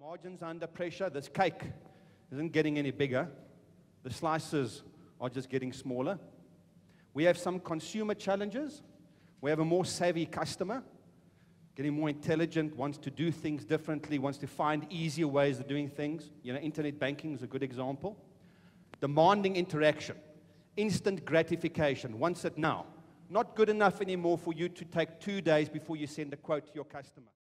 Margins under pressure. This cake isn't getting any bigger. The slices are just getting smaller. We have some consumer challenges. We have a more savvy customer, getting more intelligent, wants to do things differently, wants to find easier ways of doing things. You know, internet banking is a good example. Demanding interaction, instant gratification, wants it now. Not good enough anymore for you to take two days before you send a quote to your customer.